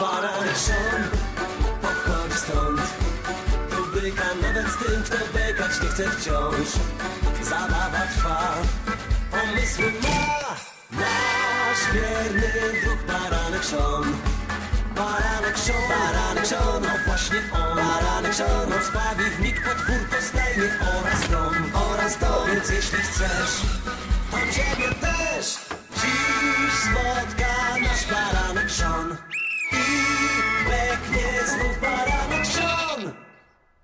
Baraniszon pochodzi stąd Rubryka nawet z tym, kto bekać nie chce wciąż Zabawa trwa, pomysły ma Nasz wierny druk Baranek Szon Baranek Szon, Baranek Szon, no właśnie on Baranek Szon rozbawi w mig potwór, to stajnie oraz dom Oraz dom, więc jeśli chcesz, to ciebie też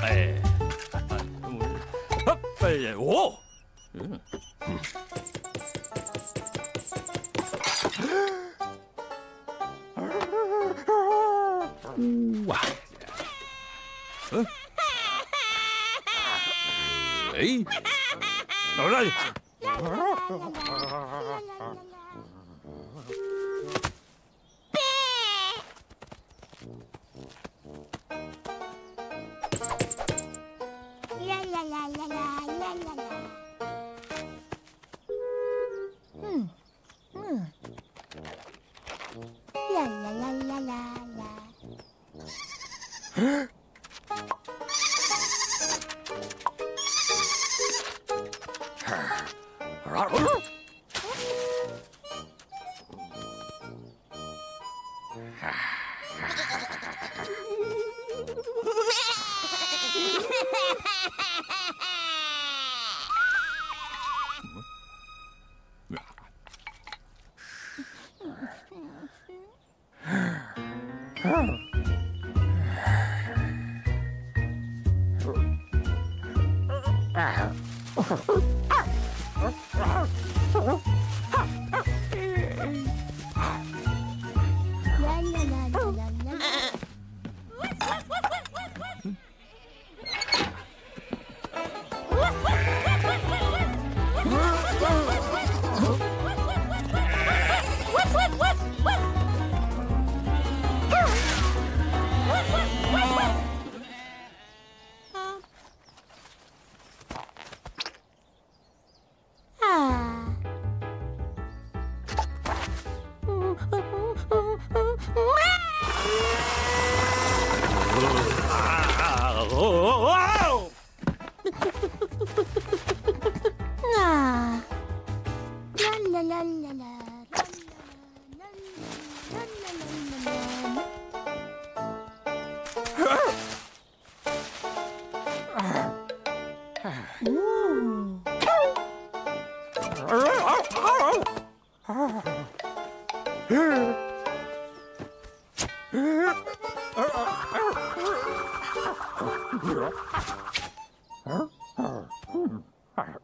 哎，哎，我，嗯，嗯，哇，嗯，哎，老去？Ah. Ha ha ha! Oh! Our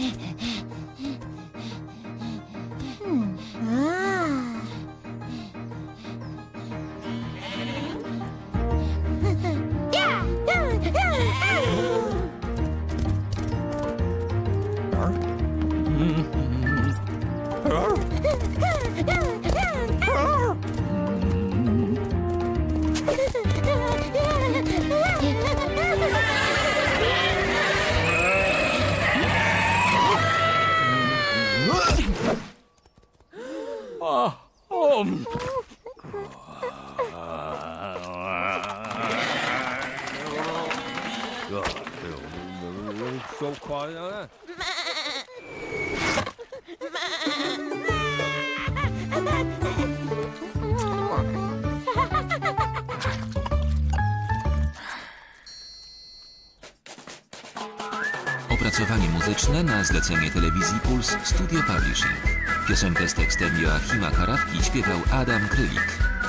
ね。so quiet Opracowanie muzyczne na zlecenie telewizji Puls Studio Publishing. Piosenkę z tekstem Joachima Karawki śpiewał Adam Krylik.